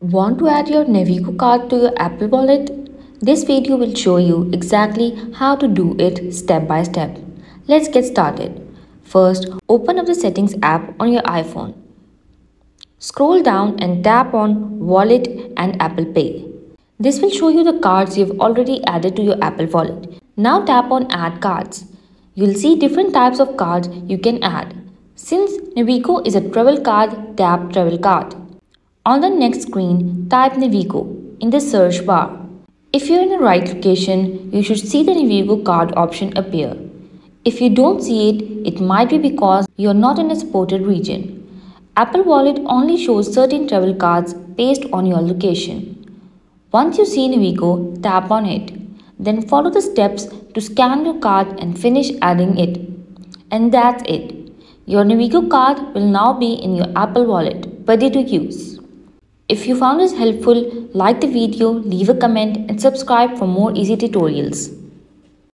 Want to add your Navigo card to your Apple Wallet? This video will show you exactly how to do it step by step. Let's get started. First, open up the Settings app on your iPhone. Scroll down and tap on Wallet and Apple Pay. This will show you the cards you've already added to your Apple Wallet. Now tap on Add Cards. You'll see different types of cards you can add. Since Navigo is a travel card, tap Travel Card. On the next screen, type Navigo in the search bar. If you're in the right location, you should see the Navigo card option appear. If you don't see it, it might be because you're not in a supported region. Apple Wallet only shows certain travel cards based on your location. Once you see Navigo, tap on it. Then follow the steps to scan your card and finish adding it. And that's it. Your Navigo card will now be in your Apple Wallet, ready to use. If you found this helpful, like the video, leave a comment and subscribe for more easy tutorials.